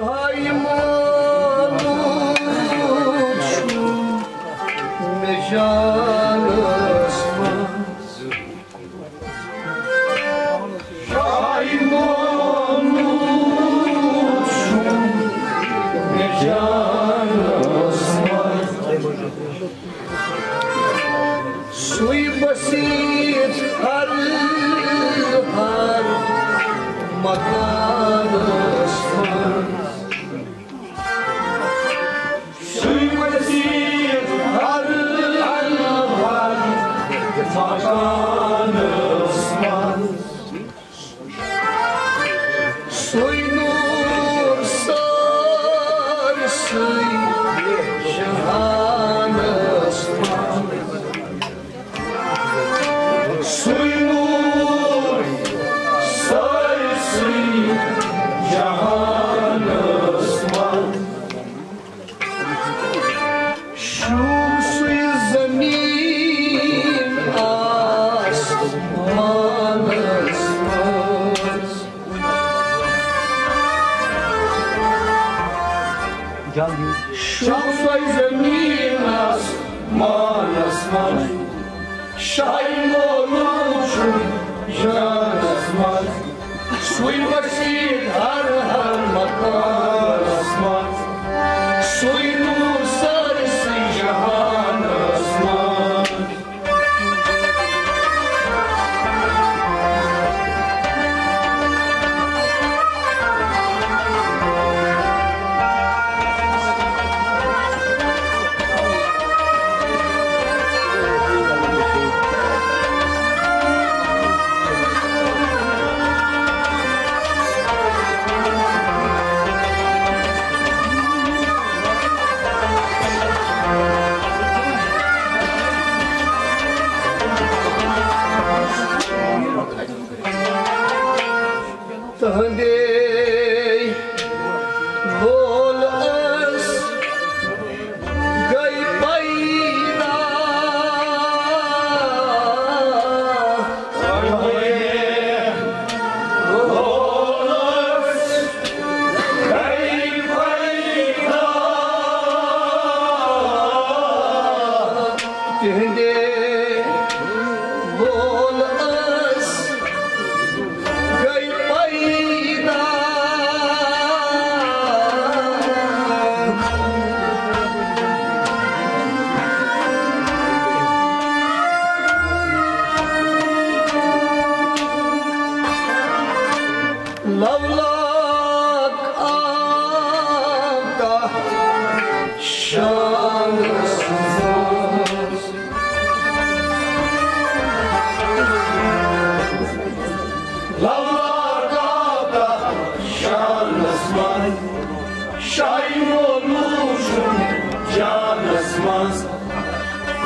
भाई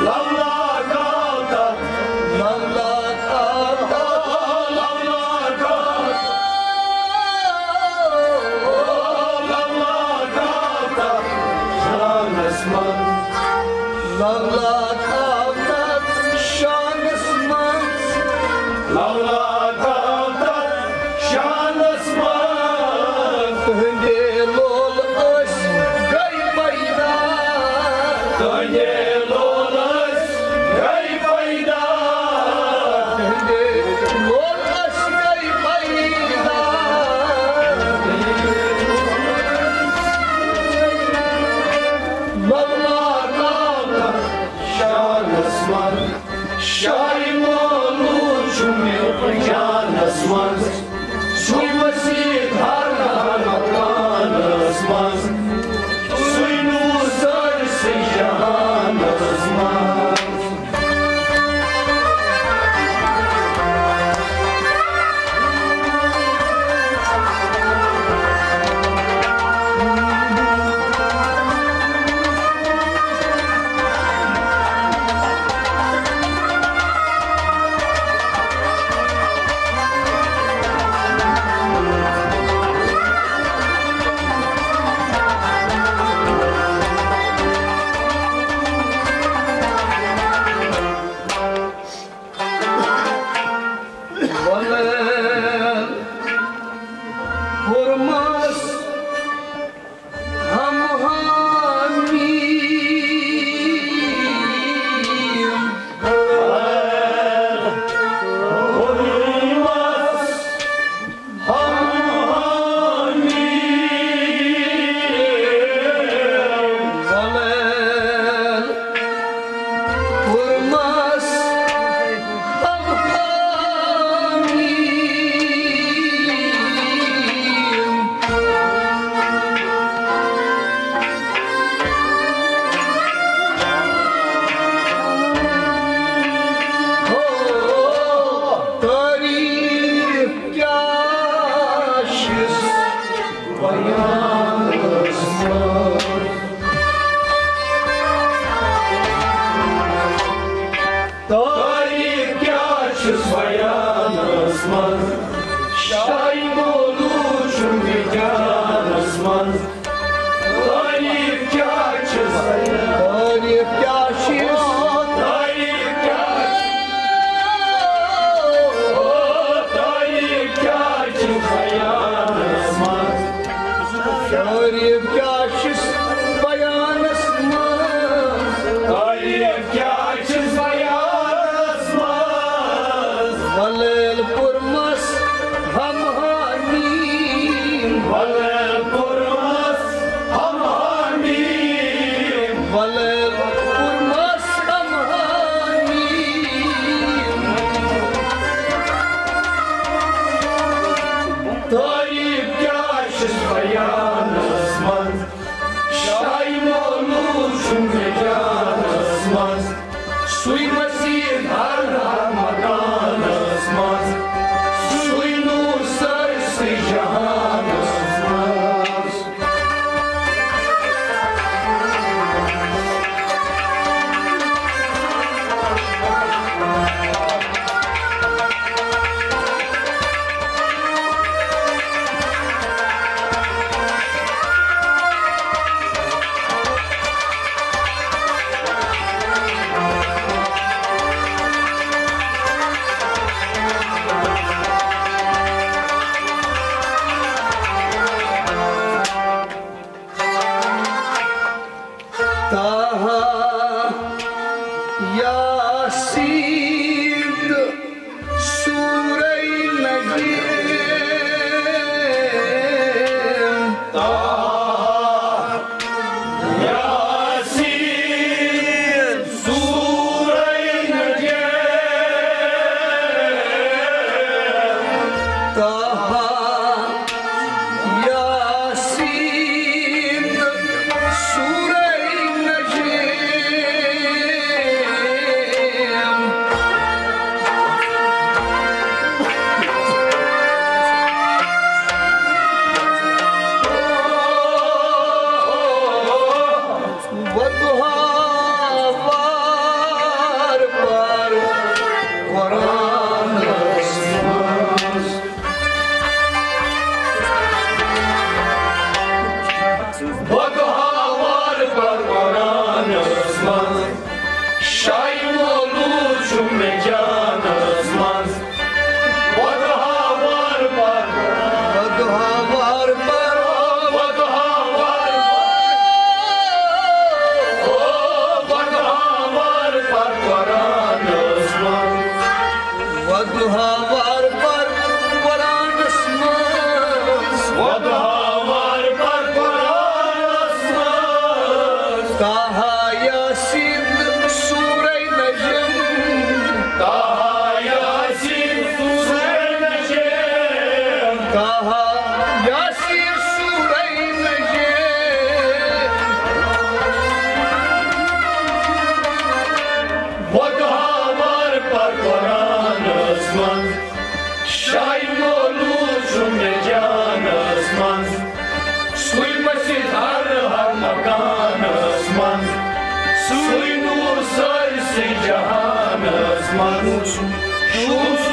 La ջահանը զմանություն շուտ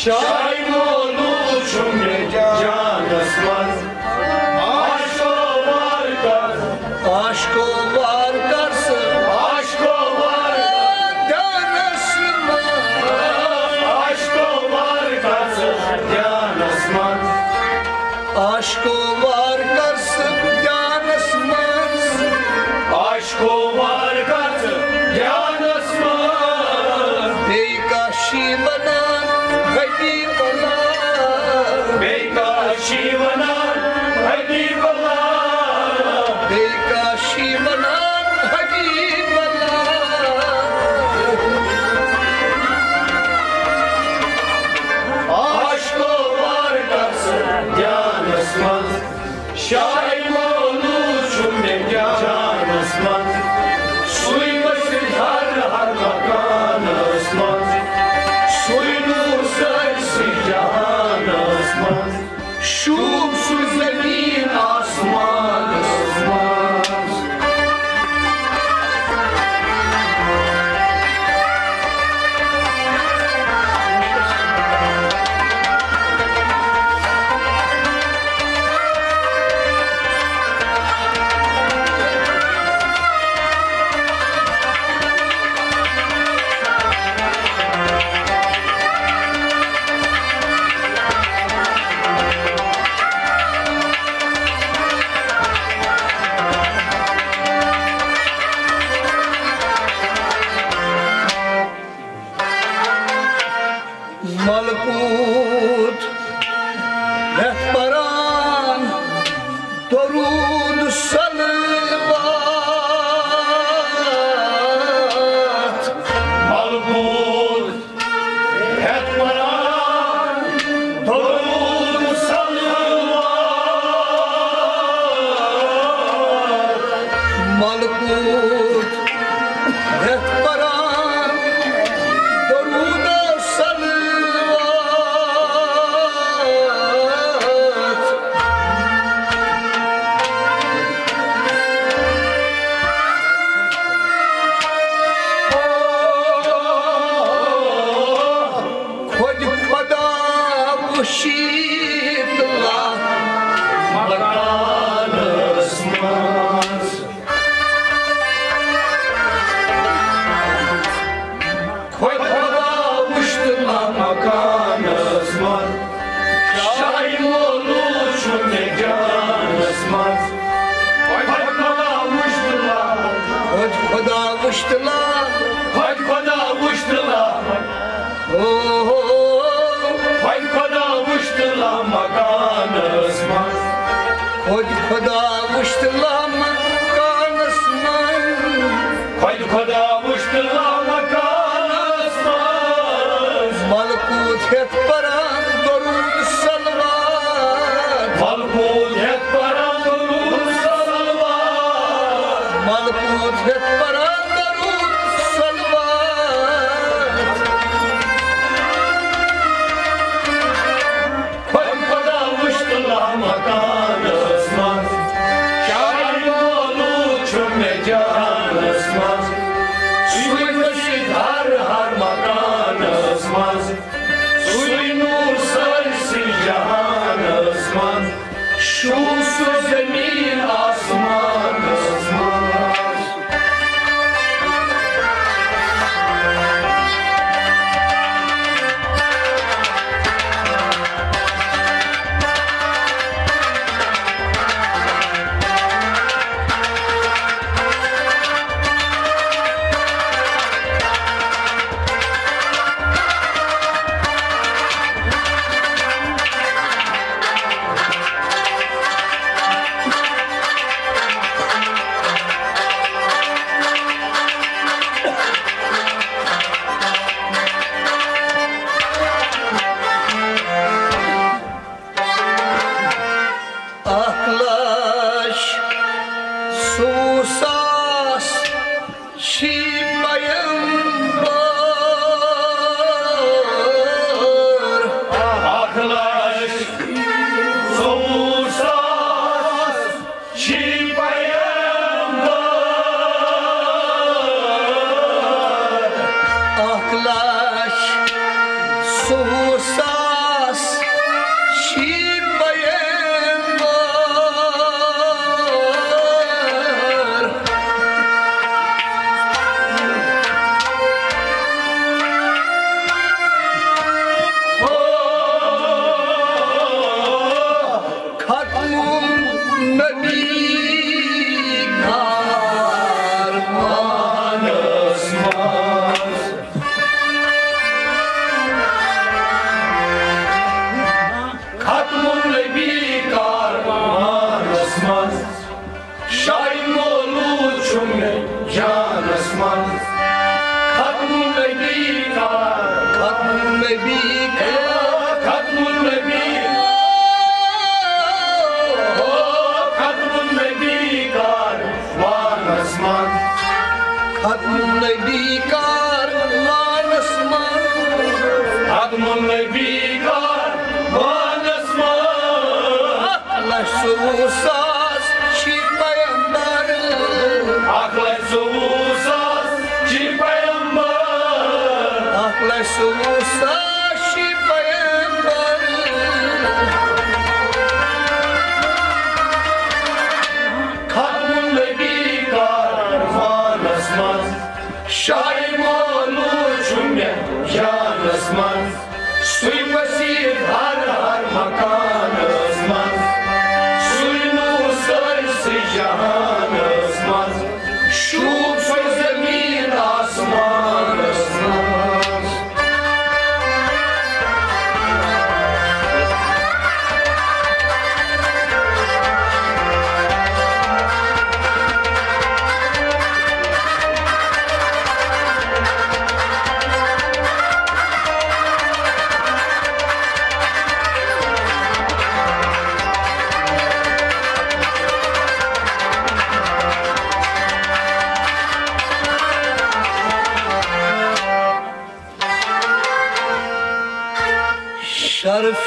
Şahin of.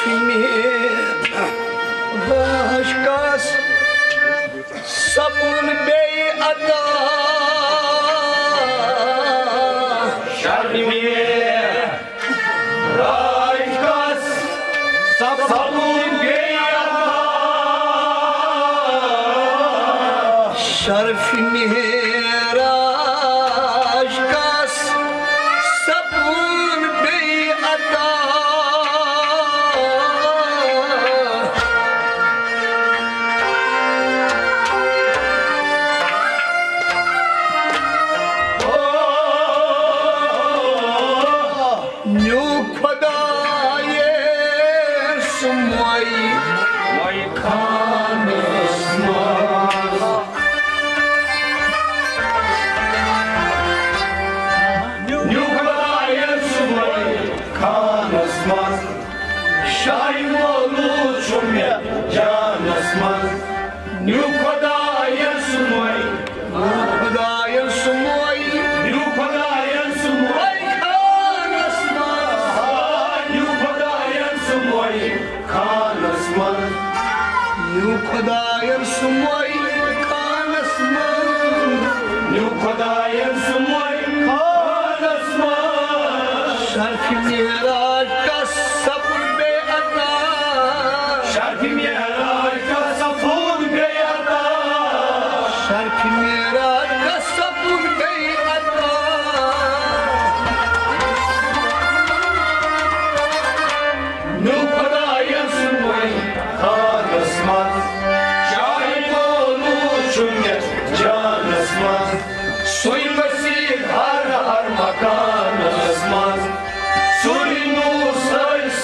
me.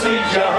see ya.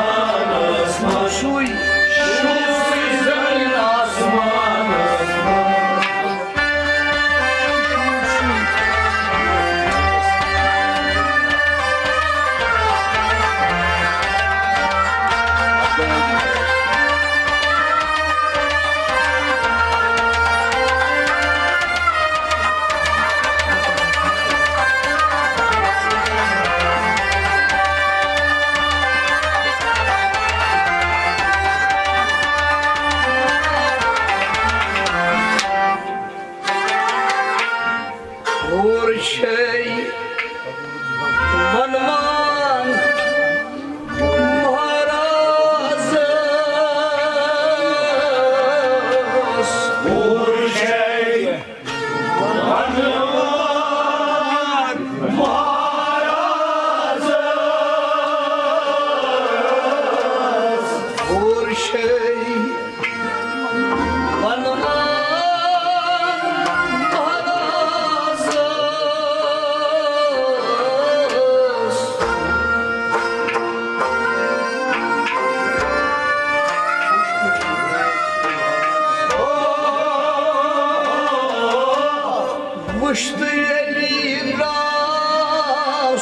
Tutmuştu eli Rasul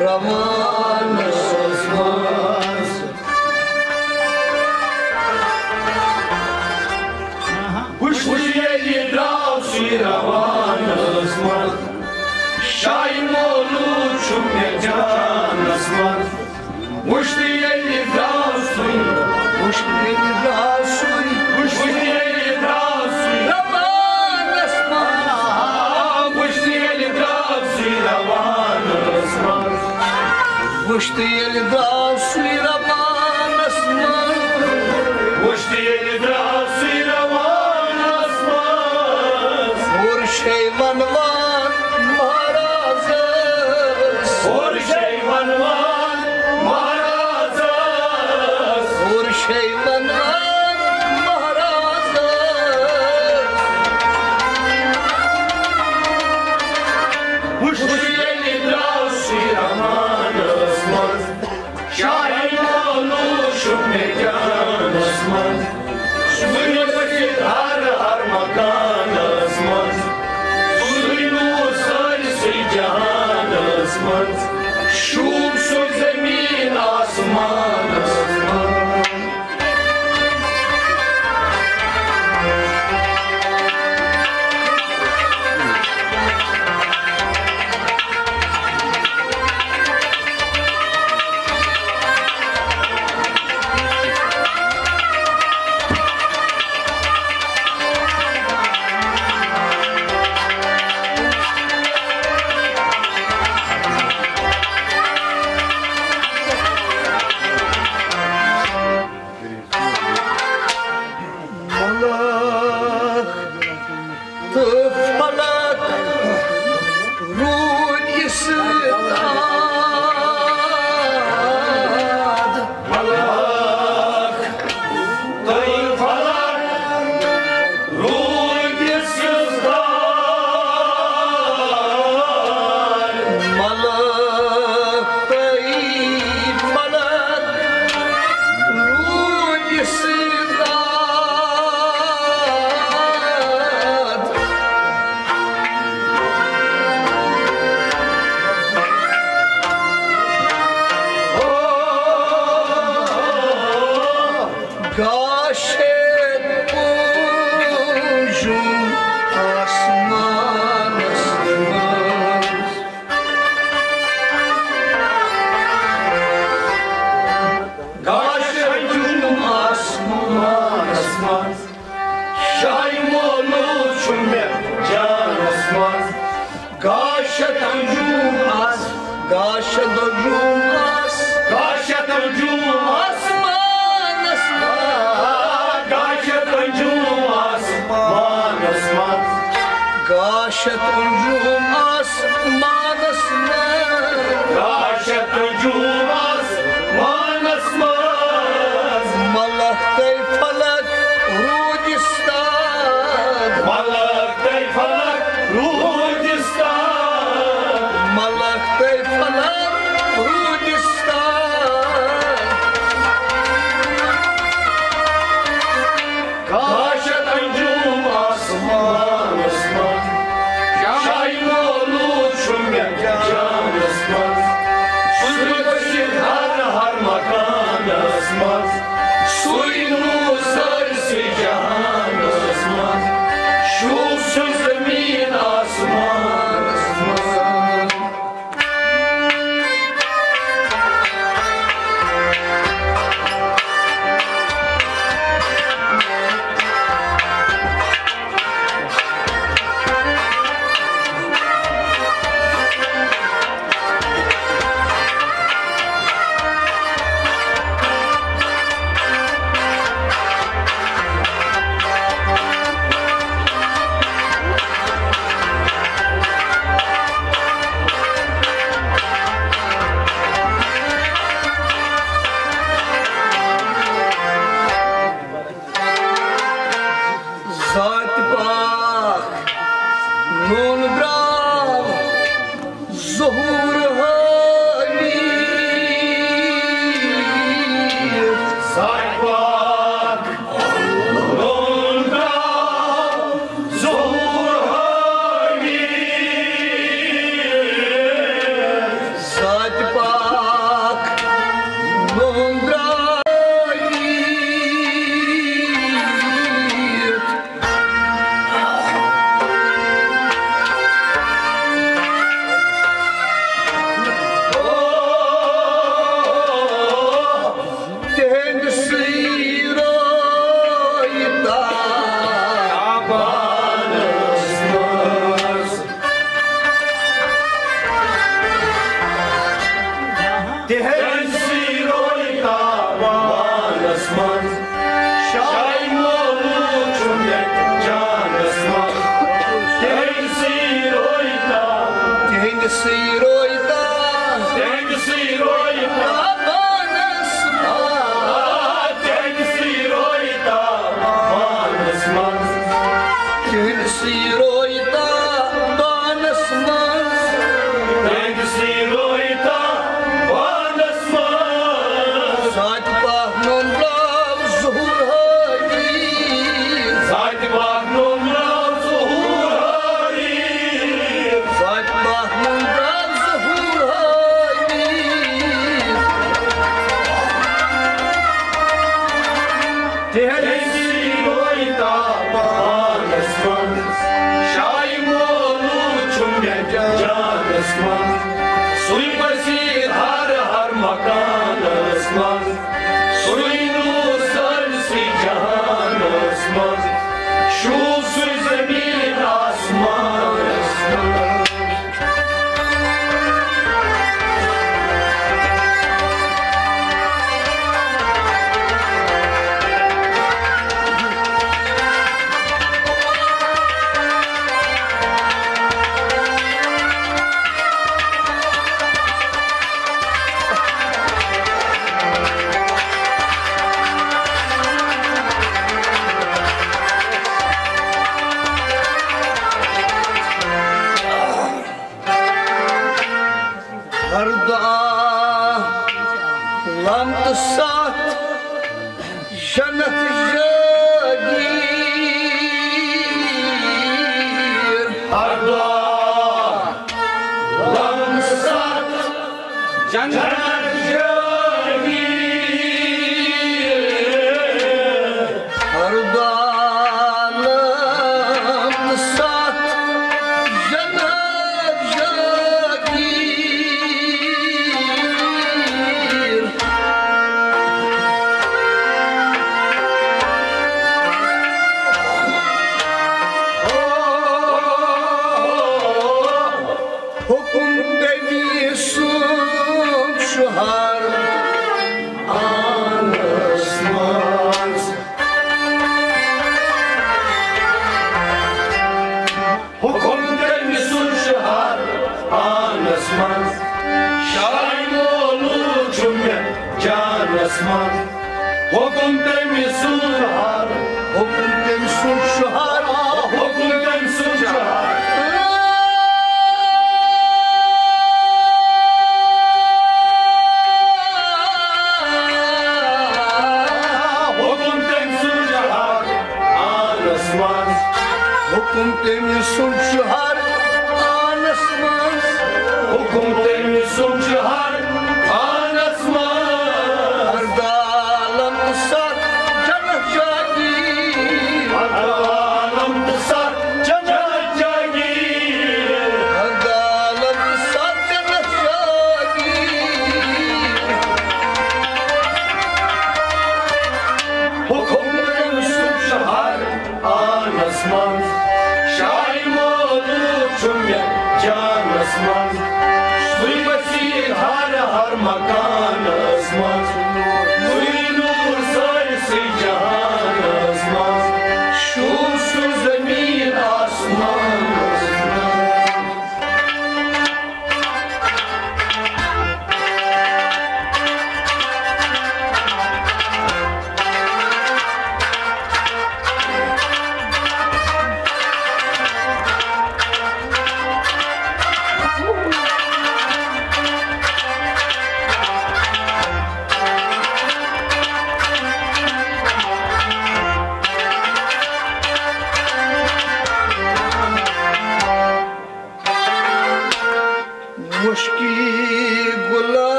Raman Osman Kuştu eli Rasul Raman Osman Şahin olur çünkü can Osman Kuştu eli Rasul Kuştu eli что ты еле дал.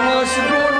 我是罗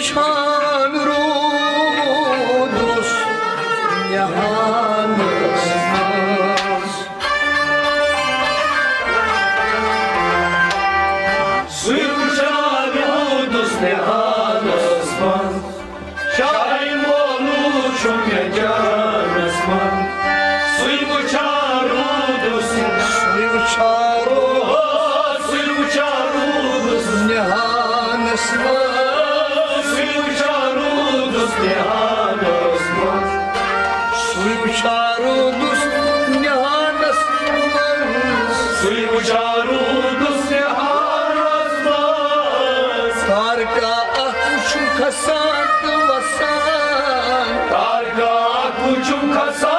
Suy uçan ahmuşum kasandı vasan Karga kucum kasandı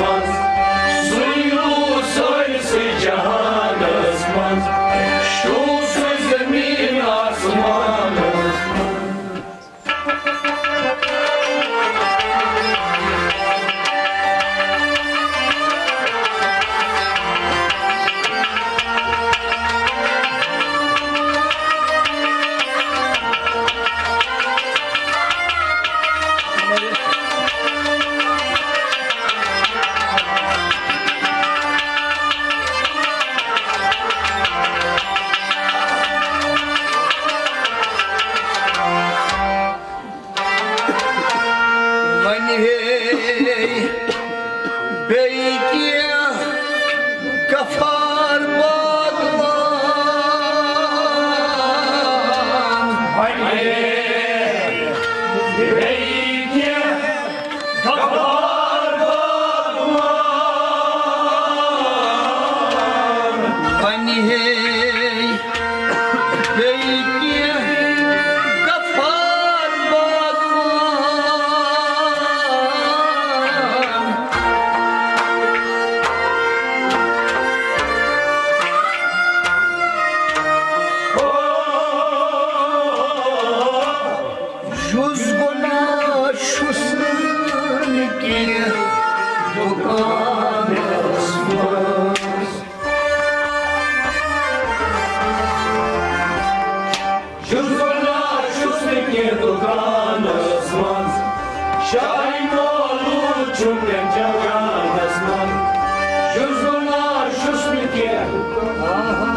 was Aham.